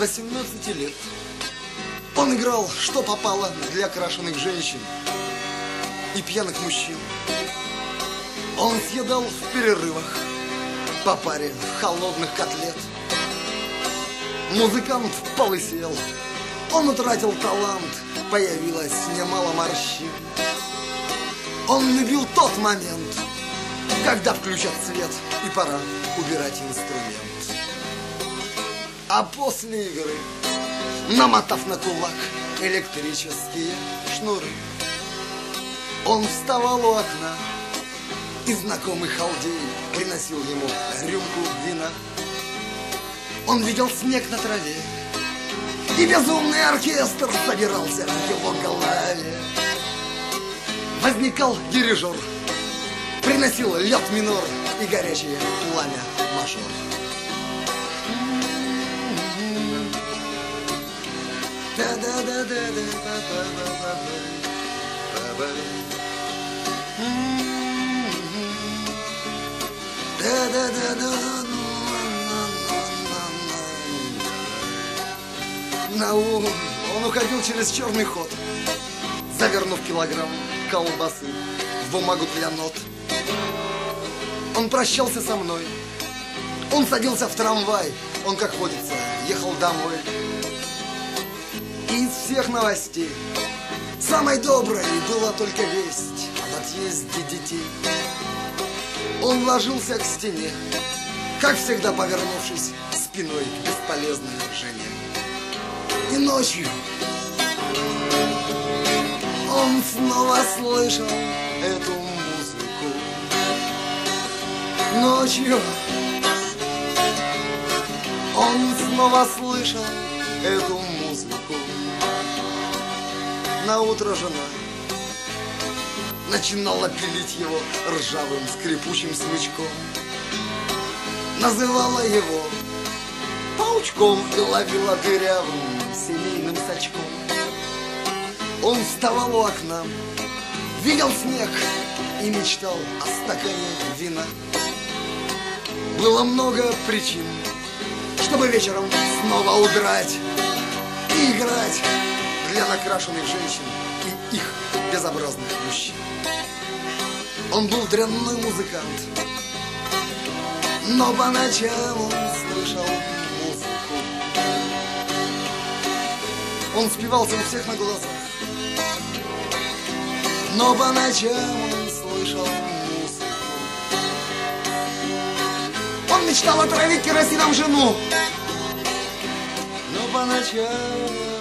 18 лет он играл, что попало для крашеных женщин и пьяных мужчин. Он съедал в перерывах по паре холодных котлет. Музыкант полысел, он утратил талант, появилось немало морщин. Он любил тот момент, когда включат свет и пора убирать инструмент. А после игры, намотав на кулак электрические шнуры, он вставал у окна, и знакомый халдей приносил ему рюмку вина. Он видел снег на траве, и безумный оркестр собирался в его голове. Возникал дирижер, приносил лед минор и горячее пламя мажор. На ум он уходил через черный ход, завернув килограмм колбасы в бумагу для нот. Он прощался со мной, он садился в трамвай, он, как водится, ехал домой. Из всех новостей самой доброй была только весть об отъезде детей. Он ложился к стене, как всегда повернувшись спиной к бесполезной жене. И ночью он снова слышал эту музыку. Ночью он снова слышал эту музыку. На утро жена начинала пилить его ржавым скрипучим смычком. Называла его паучком и ловила дырявым семейным сачком. Он вставал у окна, видел снег и мечтал о стакане вина. Было много причин, чтобы вечером снова удрать и играть для накрашенных женщин и их безобразных мужчин. Он был дрянной музыкант, но по ночам он слышал музыку. Он спивался у всех на глазах, но по ночам он слышал музыку. Мечтал отравить керосином жену, но по ночам